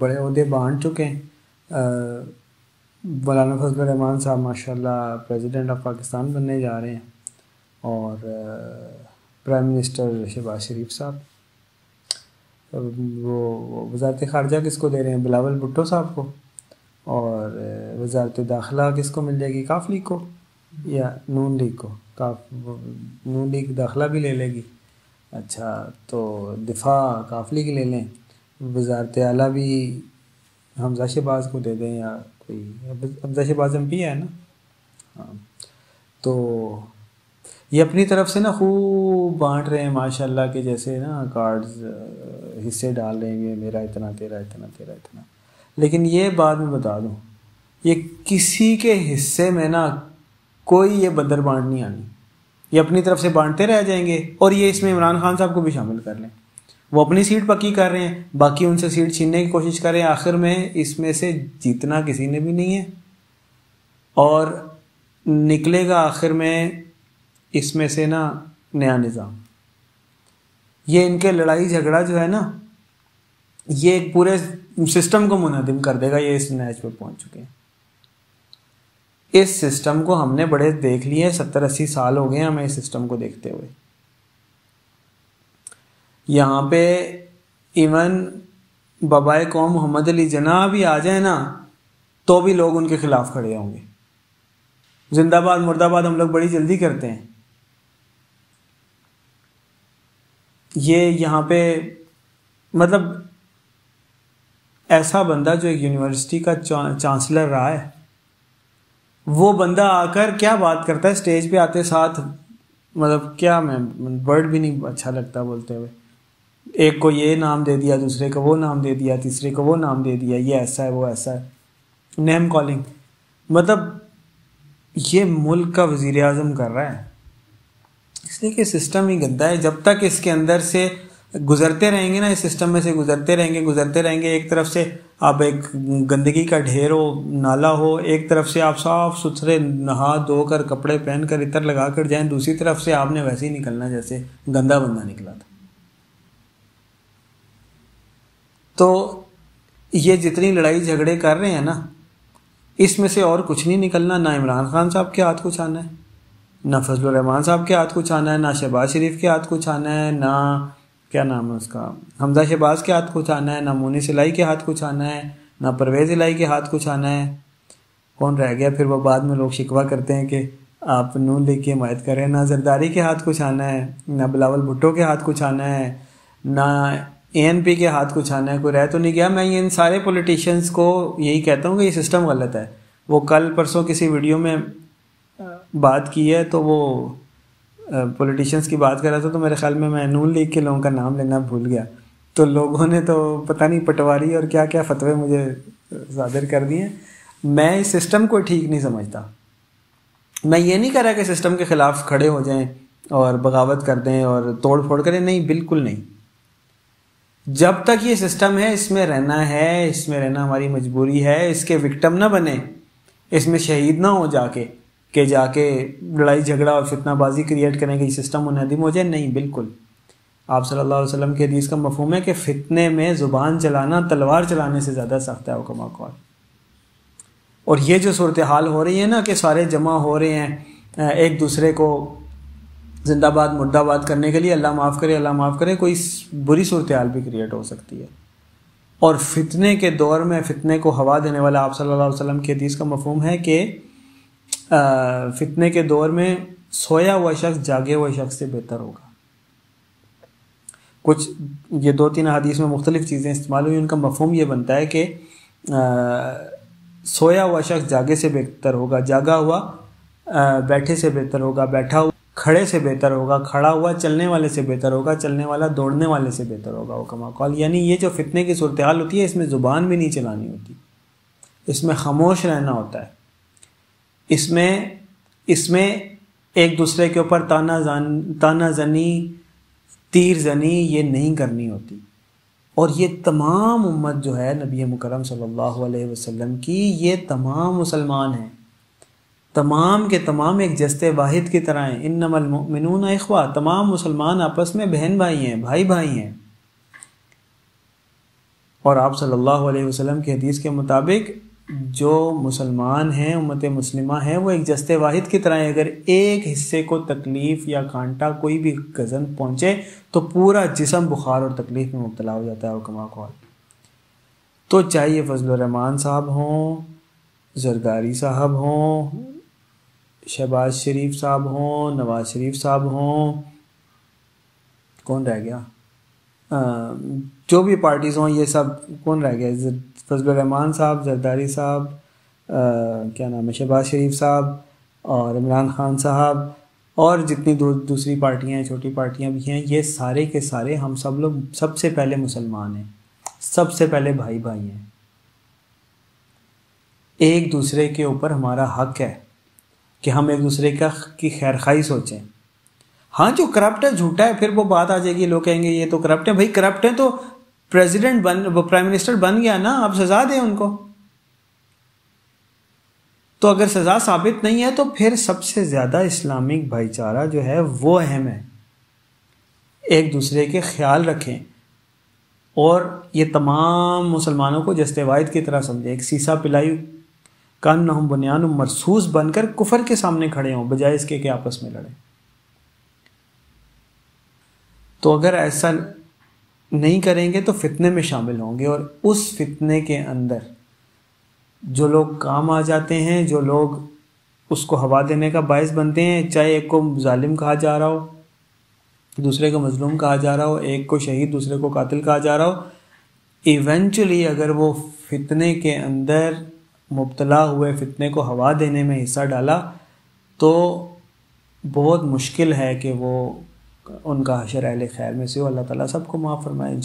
बड़े अहदे बांट चुके हैं। मौलाना फजल रहमान साहब, माशाल्लाह प्रेसिडेंट ऑफ़ पाकिस्तान बनने जा रहे हैं और प्राइम मिनिस्टर शहबाज शरीफ साहब। वो वजारत ख़ारजा किसको दे रहे हैं? बिलावल भुट्टो साहब को। और वजारत दाखिला किसको मिल जाएगी? काफ लीग को। या नून लीग को, काफ नून लीग दाखिला भी ले लेगी। अच्छा तो दिफा काफ लीग ले लें। वजारत आला भी हमजा शहबाज को दे दें या कोई, हमजा शहबाज एम पी है ना? हाँ तो ये अपनी तरफ़ से ना खूब बांट रहे हैं, माशाल्लाह के जैसे ना कार्ड्स हिस्से डाल रहे हैं, मेरा इतना, तेरा इतना तेरा इतना। लेकिन ये बात मैं बता दूँ, ये किसी के हिस्से में ना कोई ये बदर बांट नहीं आनी। ये अपनी तरफ़ से बांटते रह जाएँगे और ये इसमें इमरान खान साहब को भी शामिल कर लें। वो अपनी सीट पक्की कर रहे हैं, बाकी उनसे सीट छीनने की कोशिश कर रहे हैं। आखिर में इसमें से जीतना किसी ने भी नहीं है। और निकलेगा आखिर में इसमें से ना नया निज़ाम। ये इनके लड़ाई झगड़ा जो है ना, ये एक पूरे सिस्टम को मुनहदिम कर देगा, ये इस मैच पर पहुँच चुके हैं। इस सिस्टम को हमने बड़े देख लिए सत्तर अस्सी साल हो गए हमें इस सिस्टम को देखते हुए। यहाँ पे इवन बबाए कौम मोहम्मद अली जना भी आ जाए ना तो भी लोग उनके खिलाफ खड़े होंगे। जिंदाबाद, मुर्दाबाद हम लोग बड़ी जल्दी करते हैं। ये यहाँ पे मतलब ऐसा बंदा जो एक यूनिवर्सिटी का चांसलर रहा है वो बंदा आकर क्या बात करता है? स्टेज पे आते साथ मतलब क्या मैं, वर्ड भी नहीं अच्छा लगता बोलते हुए। एक को ये नाम दे दिया, दूसरे को वो नाम दे दिया, तीसरे को वो नाम दे दिया, ये ऐसा है, वो ऐसा है। नेम कॉलिंग मतलब ये मुल्क का वज़ीर अजम कर रहा है। इसलिए कि सिस्टम ही गंदा है। जब तक इसके अंदर से गुजरते रहेंगे ना, इस सिस्टम में से गुजरते रहेंगे गुजरते रहेंगे। एक तरफ़ से आप एक गंदगी का ढेर हो, नाला हो, एक तरफ़ से आप साफ़ सुथरे नहा धोकर कपड़े पहन कर इतर लगा कर जाएँ, दूसरी तरफ़ से आपने वैसे ही निकलना जैसे गंदा बंदा निकला था। तो ये जितनी लड़ाई झगड़े कर रहे हैं ना, इसमें से और कुछ नहीं निकलना, ना इमरान खान साहब के हाथ कुछ आना है, ना फजल रहमान साहब के हाथ कुछ आना है, ना शहबाज शरीफ के हाथ कुछ आना है, ना क्या नाम है उसका? हमजा शहबाज के हाथ कुछ आना है, ना मोनी सिलाई के हाथ कुछ आना है, ना परवेज़ इलाई के हाथ कुछ आना है। कौन रह गया? फिर वो बाद में लोग शिकवा करते हैं कि आप नून लीग की हिमायत करें, ना जरदारी के हाथ कुछ आना है, ना बिलावल भुट्टो के हाथ कुछ आना है, ना एएनपी के हाथ कुछ आना है। कोई रह तो नहीं गया? मैं इन सारे पॉलिटिशियंस को यही कहता हूँ कि ये सिस्टम गलत है। वो कल परसों किसी वीडियो में बात की है तो वो पॉलिटिशियंस की बात कर रहा था तो मेरे ख्याल में मैं नून लीग के लोगों का नाम लेना भूल गया। तो लोगों ने तो पता नहीं पटवारी और क्या क्या फतवे मुझे ज़ाहिर कर दिए। मैं इस सिस्टम को ठीक नहीं समझता। मैं ये नहीं कह रहा कि सिस्टम के ख़िलाफ़ खड़े हो जाएँ और बगावत कर दें और तोड़ फोड़ करें। नहीं, बिल्कुल नहीं। जब तक ये सिस्टम है, इसमें रहना है, इसमें रहना हमारी मजबूरी है, इसके विक्टम ना बने, इसमें शहीद ना हो जाके। के जाके लड़ाई, झगड़ा और फितनाबाजी क्रिएट करने कि सिस्टम मुनहदिम हो जाए? नहीं, बिल्कुल। आप सल्लल्लाहु अलैहि वसल्लम के हदीस का मफहम है कि फितने में ज़ुबान चलाना, तलवार चलाने से ज़्यादा सख्त है हुक्म कौल। और ये जो सूरत हाल हो रही है ना कि सारे जमा हो रहे हैं एक दूसरे को जिंदाबाद, मुर्दाबाद करने के लिए अल्लाह माफ़ करे, अल्लाह माफ़ करे, कोई बुरी सूरत हाल भी क्रिएट हो सकती है। और फितने के दौर में, फितने को हवा देने वाला आप सल्लल्लाहु अलैहि वसल्लम की हदीस का मफहम है कि फितने के दौर में सोया हुआ शख्स जागे हुए शख्स से बेहतर होगा। कुछ ये दो तीन हदीस में मुख्तलिफ़ चीज़ें इस्तेमाल हुई उनका मफहम ये बनता है कि सोया हुआ शख्स जागे से बेहतर होगा जागा हुआ आ, बैठे से बेहतर होगा बैठा हुआ खड़े से बेहतर होगा खड़ा हुआ चलने वाले से बेहतर होगा चलने वाला दौड़ने वाले से बेहतर होगा वो कमा कॉल यानी ये जो फितने की सूरत हाल होती है इसमें ज़ुबान भी नहीं चलानी होती। इसमें खामोश रहना होता है। इसमें इसमें एक दूसरे के ऊपर ताना जान, ताना जनी, तीर जनी, ये नहीं करनी होती। और ये तमाम उम्मत जो है नबी मुकरम सल्लल्लाहु अलैहि वसल्लम की, ये तमाम मुसलमान हैं। तमाम के तमाम एक जस्ते वाहिद की तरह हैं। इन नमलमिन अखवा तमाम मुसलमान आपस में बहन भाई हैं, भाई भाई हैं। और आप सल्लल्लाहु अलैहि वसल्लम की हदीस के मुताबिक जो मुसलमान हैं उम्मत मुस्लिमा हैं वो एक जस्ते वाहिद की तरह अगर एक हिस्से को तकलीफ़ या कांटा कोई भी गज़न पहुँचे तो पूरा जिसम बुखार और तकलीफ़ में मुबतला हो जाता है और कमा कौल तो चाहे फजल साहब हों जरदारी साहब हों शहबाज शरीफ साहब हों नवाज़ शरीफ साहब हों कौन रह गया? आ, जो भी पार्टीज़ हों ये सब कौन रह गया? फजल साहब जरदारी साहब क्या नाम है शहबाज शरीफ साहब और इमरान खान साहब और जितनी दू, दूसरी पार्टियाँ हैं छोटी पार्टियाँ भी हैं ये सारे के सारे हम सब लोग सबसे पहले मुसलमान हैं सबसे पहले भाई भाई हैं। एक दूसरे के ऊपर हमारा हक है कि हम एक दूसरे का की खैर खाई सोचें। हाँ जो करप्ट है झूठा है फिर वो बात आ जाएगी लोग कहेंगे ये तो करप्ट है। भाई करप्ट है तो प्रेसिडेंट बन, वो प्राइम मिनिस्टर बन गया ना आप सजा दें उनको। तो अगर सजा साबित नहीं है तो फिर सबसे ज़्यादा इस्लामिक भाईचारा जो है, वो अहम है। एक दूसरे के ख्याल रखें। और ये तमाम मुसलमानों को जस्तेवायद की तरह समझे। एक सीसा पिलाई कान हम बुनियान मरसूस बनकर कुफर के सामने खड़े हों, बजाय इसके कि आपस में लड़ें। तो अगर ऐसा नहीं करेंगे तो फितने में शामिल होंगे और उस फितने के अंदर जो लोग काम आ जाते हैं, जो लोग उसको हवा देने का बायस बनते हैं, चाहे एक को जालिम कहा जा रहा हो, दूसरे को मजलूम कहा जा रहा हो, एक को शहीद, दूसरे को कातिल कहा जा रहा हो इवेंचुअली अगर वो फितने के अंदर मुबतला हुए, फितने को हवा देने में हिस्सा डाला तो बहुत मुश्किल है कि वो उनका हशर अहल खैर में से हो। अल्लाह ताला सबको माफ़ फरमाए इन